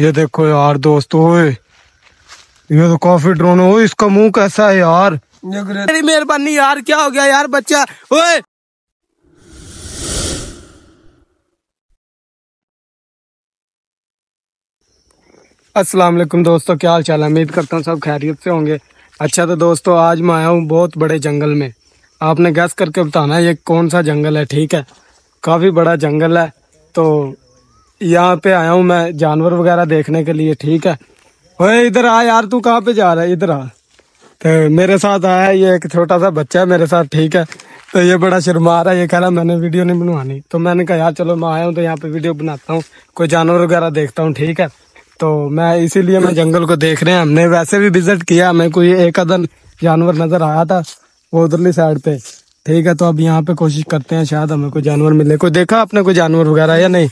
ये देखो यार दोस्तों ये तो काफ़ी ड्रोन है। इसका मुँह कैसा है यार? मेरी मेहरबानी यार क्या हो गया यार बच्चा? ओए! अस्सलाम वालेकुम दोस्तों क्या हाल चाल है? उम्मीद करता हूँ सब खैरियत से होंगे। अच्छा तो दोस्तों आज मैं आया हूँ बहुत बड़े जंगल में। आपने गैस करके बताना ये कौन सा जंगल है? ठीक है काफ़ी बड़ा जंगल है तो यहाँ पे आया हूँ मैं जानवर वगैरह देखने के लिए, ठीक है? ओए, इधर आ यार, तू कहाँ पे जा रहा है? इधर आ। तो मेरे साथ आया है, ये एक छोटा सा बच्चा है मेरे साथ, ठीक है? तो ये बड़ा शर्मा रहा है, ये कह रहा मैंने वीडियो नहीं बनवानी। तो मैंने कहा, यार, चलो, मैं आया हूँ तो यहाँ पे वीडियो बनाता हूँ, कोई जानवर वगैरह देखता हूँ, ठीक है? तो मैं इसीलिए मैं जंगल को देख रहे हैं। हमने वैसे भी विज़िट किया, हमें कोई एक अदन जानवर नज़र आया था, वो उधरली साइड पे, ठीक है? तो अब यहाँ पे कोशिश करते हैं, शायद हमें कोई जानवर मिले। कोई देखा आपने कोई जानवर वगैरह या नहीं?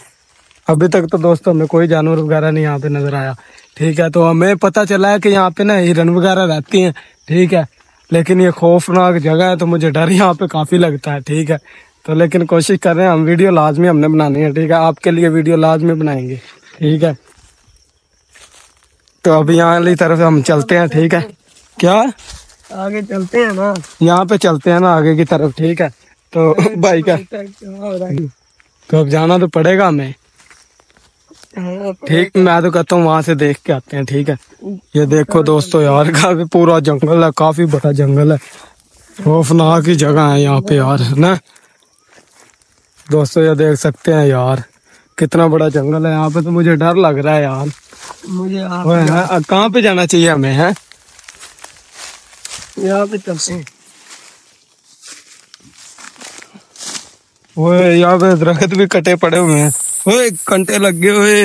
अभी तक तो दोस्तों हमें कोई जानवर वगैरह नहीं यहाँ पे नज़र आया। ठीक है तो हमें पता चला है कि यहाँ पे ना हिरन वगैरह रहती हैं। ठीक है लेकिन ये खौफनाक जगह है तो मुझे डर यहाँ पे काफ़ी लगता है। ठीक है तो लेकिन कोशिश कर रहे हैं हम वीडियो लाजमी हमने बनानी है। ठीक है आपके लिए वीडियो लाजमी बनाएँगे। ठीक है तो अभी यहाँ वाली तरफ़ हम चलते हैं। ठीक है क्या? आगे चलते हैं ना। यहाँ पे चलते हैं ना आगे की तरफ़। ठीक है तो भाई का तो अब जाना तो पड़ेगा हमें। ठीक मैं तो कहता हूँ वहाँ से देख के आते हैं ठीक है? ये देखो दोस्तों यार काफ़ी पूरा जंगल है काफ़ी बड़ा जंगल है। खौफनाक की जगह है यहाँ पे यार है ना? दोस्तों ये देख सकते हैं यार कितना बड़ा जंगल है। यहाँ पे तो मुझे डर लग रहा है यार। मुझे हैं, कहाँ पे जाना चाहिए हमें है? यहाँ पे हैं ओए यहाँ पे दरख्त भी कटे पड़े हुए हैं। ओए कंटे लग गए हुए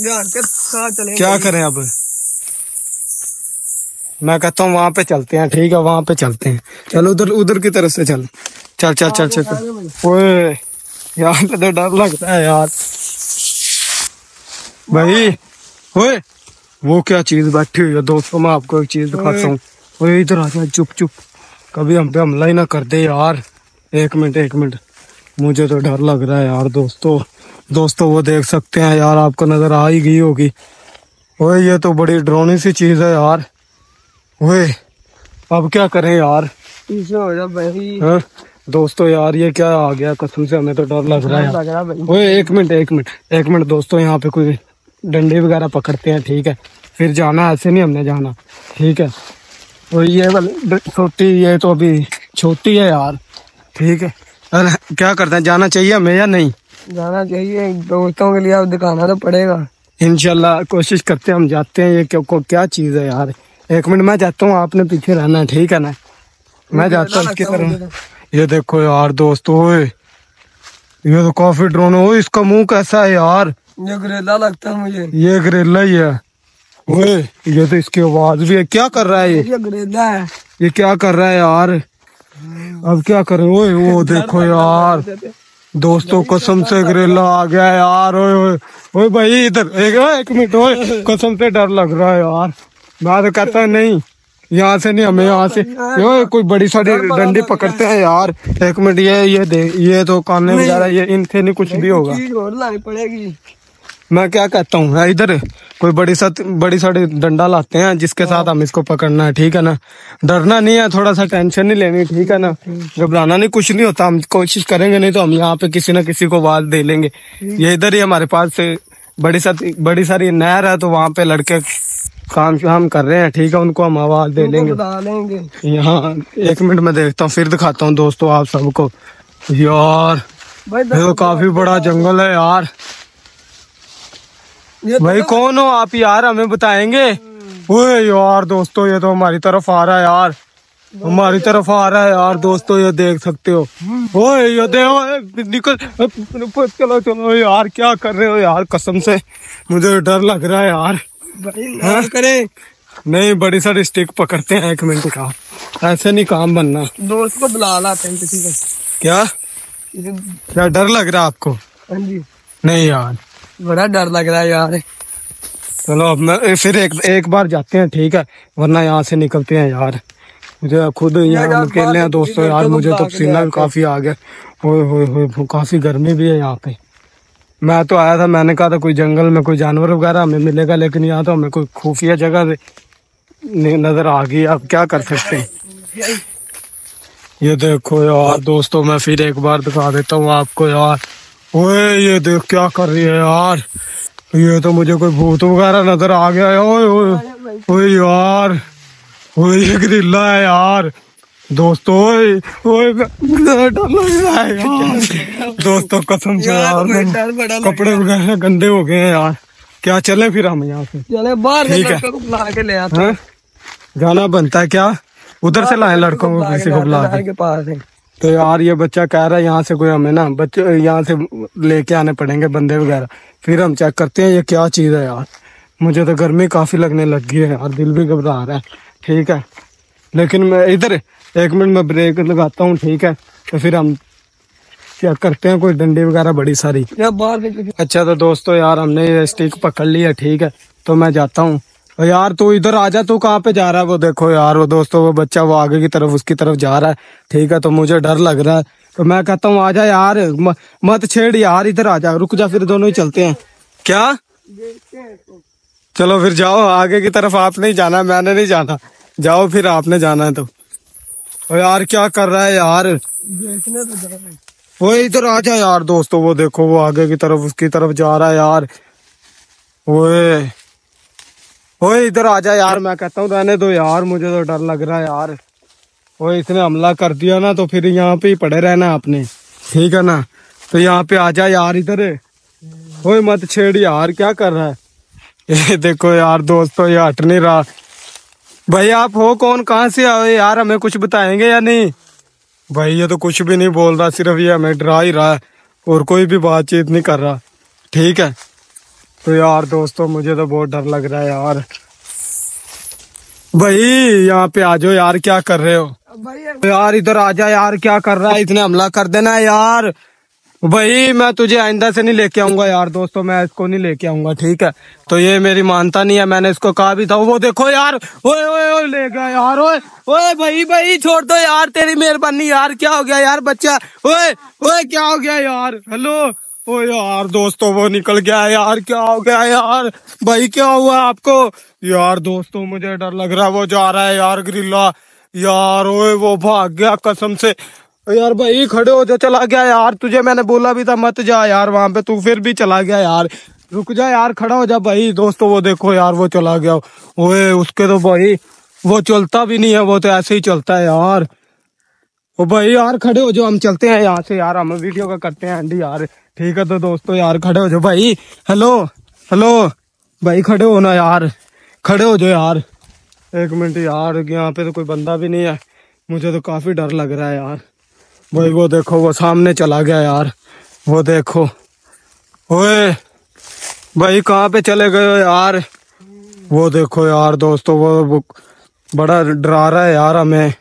यार चले क्या करें अब? मैं कहता हूँ वहाँ पे चलते हैं ठीक है वहाँ पे चलते हैं। चल उधर उधर की तरफ़ से चल। चल चल चल चल ओए पे तो डर लगता है यार। भाई ओए वो क्या चीज़ बैठी हुई है? दोस्तों मैं आपको एक चीज़ दिखाता हूँ। ओए इधर आ जा चुप चुप। कभी हम पे हमला ही ना कर दे यार। एक मिनट एक मिनट। मुझे तो डर लग रहा है यार दोस्तों। दोस्तों वो देख सकते हैं यार आपको नज़र आ ही गई होगी। ओए ये तो बड़ी ड्रोनी सी चीज़ है यार। ओए अब क्या करें यार? हो हाँ? दोस्तों यार ये क्या आ गया? कसम से हमें तो डर लग रहा है ओए एक मिनट एक मिनट एक मिनट दोस्तों यहाँ पे कोई डंडे वगैरह पकड़ते हैं ठीक है? फिर जाना ऐसे नहीं हमने जाना ठीक है? और ये वाली छोटी ये तो अभी छोटी है यार ठीक है? क्या करते हैं? जाना चाहिए हमें या नहीं? जाना चाहिए। दोस्तों के लिए अब दिखाना तो पड़ेगा। इनशाला कोशिश करते हैं हम जाते हैं। ये क्या क्या चीज़ है यार? एक मिनट मैं जाता हूँ आपने पीछे रहना है ठीक है ना? मैं जाता हूँ इसकी तरफ़ ये देखो यार दोस्तों ओए। ये तो काफ़ी ड्रोन है इसका मुँह कैसा है यार? ये ग्रेला लगता है मुझे। ये करेला ही है। ओए ये तो इसकी आवाज़ भी है। क्या कर रहा है ये? ये ग्रेला है। ये क्या कर रहा है यार? अब क्या करे? ओए वो देखो यार। दोस्तों कसम से करेला आ गया यार ओए ओए। ओए भाई इधर एक, एक मिनट ओए। कसम से डर लग रहा है यार। मैं तो कहता नहीं यहाँ से नहीं हमें यहाँ से। ओए कोई बड़ी सारी डंडी पकड़ते हैं। यार। एक मिनट ये ये दे ये तो काने वगैरह ये इनसे नहीं कुछ भी होगा। पड़ेगी। मैं क्या कहता हूँ इधर? कोई बड़ी सा बड़ी सारी डंडा लाते हैं जिसके साथ हम इसको पकड़ना है ठीक है ना? डरना नहीं है थोड़ा सा टेंशन नहीं लेनी ठीक है ना? घबराना नहीं कुछ नहीं होता हम कोशिश करेंगे नहीं तो हम यहाँ पे किसी ना किसी को आवाज़ दे लेंगे। ये इधर ही हमारे पास से बड़ी सा बड़ी सारी नहर है तो वहाँ पे लड़के काम शाम कर रहे हैं ठीक है? उनको हम आवाज़ दे लेंगे। लेंगे। यहाँ एक मिनट में देखता हूँ फिर दिखाता हूँ दोस्तों आप सबको। यार तो काफ़ी बड़ा जंगल है यार। भाई कौन हो आप यार? हमें बताएँगे। ओए यार दोस्तों ये तो हमारी तरफ़ आ रहा है यार। हमारी तरफ़ आ रहा है यार दोस्तों ये देख सकते हो। ओए ये देखो निकल चलो चलो यार क्या कर रहे हो यार? कसम से मुझे डर लग रहा है यार। भाई करे। नहीं बड़ी सारी स्टिक पकड़ते हैं एक मिनट का। ऐसे नहीं काम बनना। दोस्त को बुला लाते हैं किसी को। क्या? क्या डर लग रहा है आपको? हाँ जी। नहीं यार। बड़ा डर लग रहा है यार। चलो अब मैं फिर एक एक बार जाते हैं ठीक है? वरना यहाँ से निकलते हैं यार। मुझे खुद यहाँ अकेले हैं दोस्तों यार मुझे तो पसीना भी काफ़ी आ गया। ओए होए होए काफ़ी गर्मी भी है यहाँ पे। मैं तो आया था मैंने कहा था कोई जंगल में कोई जानवर वगैरह हमें मिलेगा लेकिन यहाँ तो हमें कोई खुफिया जगह नज़र आ गई। अब क्या कर सकते हैं? ये देखो यार दोस्तों मैं फिर एक बार दिखा देता हूँ आपको यार। ओए ये देख क्या कर रही है यार। ये तो मुझे कोई भूत वगैरह नज़र आ गया है। ओए ओए ओए यार ओए ये ग्रिल्ला है यार। दोस्तों ओए ओए डर लग रहा है यार। दोस्तों कसम से यार कपड़े वगैरह गंदे हो गए हैं यार। क्या चले फिर हम यहाँ से? चले बाहर ठीक है। ले आते हैं? जाना बनता है क्या? उधर से लाए लड़कों को किसी को बुला के। पास है तो यार ये बच्चा कह रहा है यहाँ से कोई हमें ना बच्चे यहाँ से लेके आने पड़ेंगे बंदे वगैरह। फिर हम चेक करते हैं ये क्या चीज़ है यार। मुझे तो गर्मी काफ़ी लगने लग गई है यार दिल भी घबरा रहा है। ठीक है। लेकिन मैं इधर एक मिनट में ब्रेक लगाता हूँ ठीक है। तो फिर हम चेक करते हैं कोई डंडी वगैरह बड़ी सारी। बाहर अच्छा तो दोस्तों यार हमने ये स्टिक पकड़ ली है ठीक है। तो मैं जाता हूँ। यार, तू इधर आ जा, तू कहाँ पे जा रहा है? वो देखो यार, वो दोस्तों, वो बच्चा वो आगे की तरफ़, उसकी तरफ़ जा रहा है। ठीक है तो मुझे डर लग रहा है। तो मैं कहता हूँ, आ जा यार, म- मत छेड़ यार, इधर आ जा, रुक जा, फिर दोनों ही चलते हैं। क्या? चलो फिर जाओ, आगे की तरफ़ आपने ही जाना, मैंने नहीं जाना। जाओ फिर, आपने जाना है तो। यार, क्या कर रहा है यार? देखने। वो इधर आ जा यार, दोस्तों, वो देखो, वो आगे की तरफ़, उसकी तरफ़ जा रहा है यार। ओए। ओए, इधर आ जा यार, मैं कहता हूँ, रहने दो यार, मुझे तो डर लग रहा है यार। ओए इसने हमला कर दिया ना तो फिर यहाँ पे ही पड़े रहना आपने। ठीक है ना? तो यहाँ पे आ जा यार, इधर। ओए, मत छेड़ यार, क्या कर रहा है? ये देखो यार, दोस्तों, ये हट नहीं रहा। भाई, आप हो कौन? कहाँ से आए यार? हमें कुछ बताएँगे या नहीं? भाई, ये तो कुछ भी नहीं बोल रहा, सिर्फ़ ये हमें डरा ही रहा है, और कोई भी बातचीत नहीं कर रहा। ठीक है? तो यार दोस्तों मुझे तो बहुत डर लग रहा है यार। भाई यहाँ पे आ जाओ यार क्या कर रहे हो? भाई तो यार इधर आ जा यार क्या कर रहा है? इतने हमला कर देना यार। भाई मैं तुझे आइंदा से नहीं लेके आऊँगा यार दोस्तों मैं इसको नहीं लेके आऊँगा ठीक है? तो ये मेरी मानता नहीं है मैंने इसको कहा भी था। वो देखो यार ओए ओए ओए ले गया यार ओए ओए भाई भाई छोड़ दो यार तेरी मेहरबानी यार क्या हो गया यार बच्चा? ओए ओए क्या हो गया यार? हेलो? ओ यार, दोस्तों, वो निकल गया यार। क्या हो गया यार? भाई, क्या हुआ आपको? यार, दोस्तों, मुझे डर लग रहा है, वो जा रहा है यार ग्रिल्ला यार, ओए, वो भाग गया कसम से। यार, भाई, खड़े हो जा, चला गया यार। तुझे मैंने बोला भी था, मत जा यार, वहाँ पे तू फिर भी चला गया यार। रुक जा यार, खड़ा हो जा भाई। दोस्तों, वो देखो यार, वो चला गया। ओए, उसके तो भाई, वो चलता भी नहीं है, वो तो ऐसे ही चलता है यार। ओ भाई यार खड़े हो जो हम चलते हैं यहाँ से। यार हम वीडियो का करते हैं एंड यार। ठीक है तो दोस्तों यार खड़े हो जो भाई। हेलो हेलो भाई खड़े हो ना यार। खड़े हो जो यार। एक मिनट यार यहाँ पे तो कोई बंदा भी नहीं है। मुझे तो काफ़ी डर लग रहा है यार। भाई वो देखो वो सामने चला गया यार। वो देखो। ओए भाई कहाँ पे चले गए हो यार? वो देखो यार दोस्तों वो, वो बड़ा डरा रहा है यार हमें।